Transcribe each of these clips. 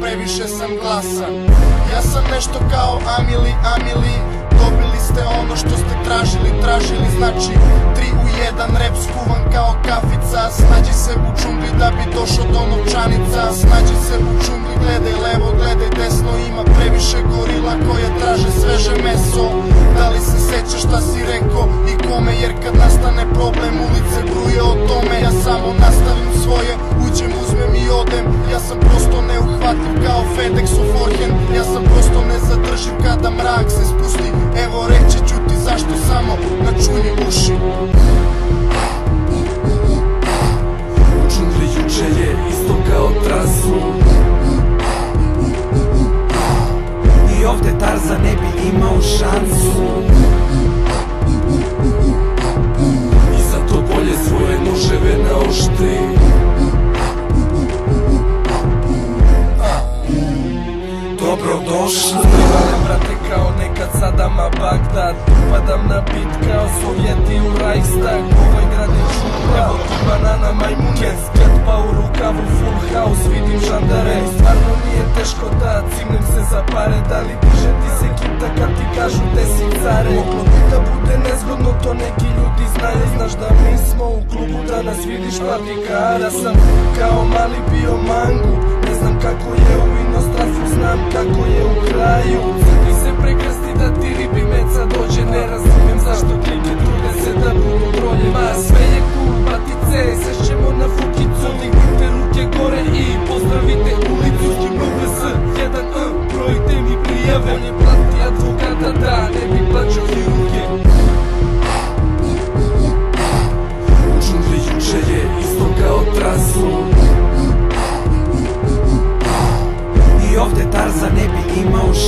previše sam glasan. Ja sam nešto kao Amili, Amili. Dobili ste ono što ste tražili, tražili Znači tri u jedan rep skuvan kao kafica. Snađi se u džungli da bi došao do novčanica. Snađi se u džungli, gledaj levo, gledaj desno. Ima previše gorila koje traže sveže meso. Da li se sećaš šta si петек со форхен Јас сам просто не задржив када мрак се спусти. Dobrodošli Skrivale brate kao nekad Sadama Bagdad. Upadam na bit kao Sovjeti u Reichstag Ovaj grad je čupa ti banana majmune Skat pa u rukavu full house Vidim žandare. Stvarno nije teško da cimnem se za pare. Da li diže ti se kita kad ti kažu te si care? Moglo bi da bude nezgodno to neki ljudi znaju. Znaš da mi smo u klubu da nas vidiš patikara Sam kao mali bio mangu. Ne znam kako je u inostranstvu Znam kako je u Why you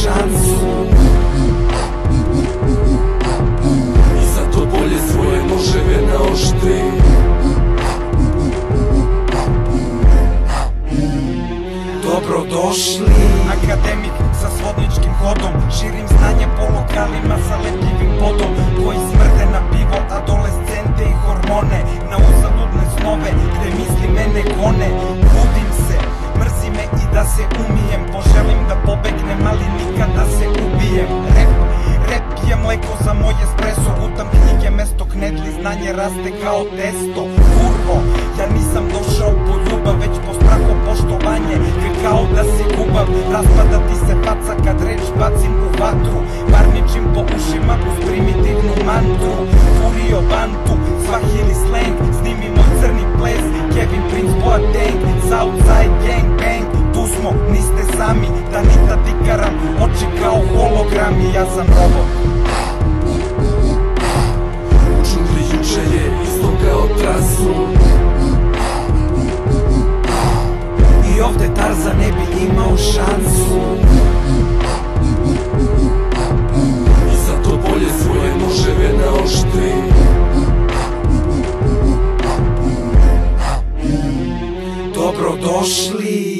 šansu. I zato bolje svoje noževe naoštri Dobrodošli Akademik sa svodničkim hodom Širim znanje po lokalima sa lepljivim podom Koji smrde na pivo, adolescente i hormone Na uzaludne snove, gde misli mene gone. Budim se, mrzi me i da se umijem Poželim raste kao testo Kurvo, ja nisam došao po ljubav Već po straho poštovanje. Jer kao da si gubav Raspada ti se faca kad reč bacim u vatru. Varničim po ušima uz primitivnu mantru. Furio bantu, svahili slang Snimi moj crni ples. Kevin Prince Boateng Southside gang bang. Tu smo, niste sami Danita Dikaram Oči kao hologrami Ja sam robot. Rochely.